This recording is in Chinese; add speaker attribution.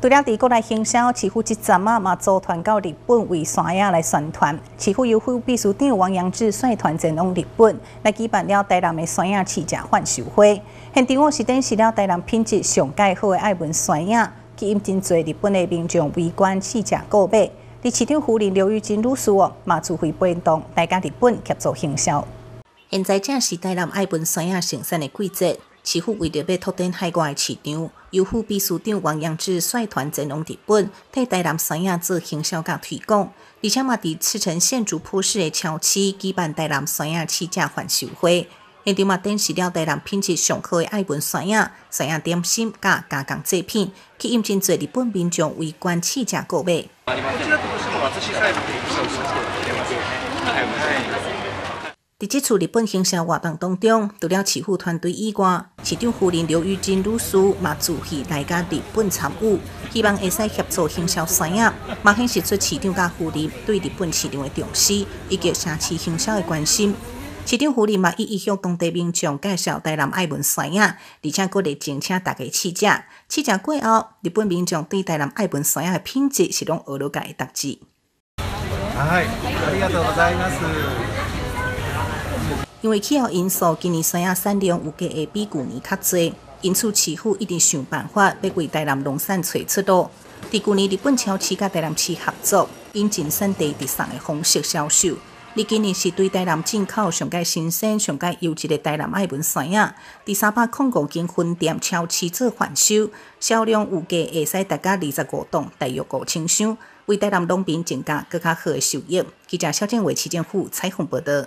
Speaker 1: 除了伫国内行销，似乎即阵啊嘛组团到日本为山野来宣传。似乎由副秘书长王阳志率团前往日本，来举办了台南的山野试驾贩售会。现场我是展示了台南品质上介好的爱文山野，吸引真侪日本的民众围观试驾购买。伫市场夫人刘玉金女士哦，嘛指挥陪同大家日本协助行销。现在正是台南爱文山野生产的季节。市府为着要拓展海外市场，由副秘书长王阳志率团前往日本，替台南山野做行销甲推广，而且嘛伫赤城县主坡市的超市举办台南山野试驾贩售会，现场嘛展示了台南品质上好的爱文山野、山野点心甲加工制品，吸引真侪日本民众围观试驾购买。伫即次日本行销活动当中，除了市府团队以外，市长夫人刘玉金女士嘛自费来家日本参与，希望会使协助行销产业，嘛显示出市长甲夫人对日本市场的重视，以及城市行销的关心。市长夫人嘛一一向当地民众介绍台南爱文产业，而且鼓励请请大家试食。试食过后，日本民众对台南爱文产业的品质是拢学了解答字。
Speaker 2: はい、ありがとうございます。
Speaker 1: 因为气候因素，今年山野产量有计会比去年较侪，因此市府一定想办法要为台南农产找出路。伫去年日本超市甲台南市合作，引进产地直送的方式销售。你今年是对台南进口上界新鲜、上界优质的台南爱文山野，第三百控五间分店超市做贩售，销量有计会使达到二十五栋，大约五千箱，为台南农民增加更较好的收益。记者肖建伟、市政府采访报道。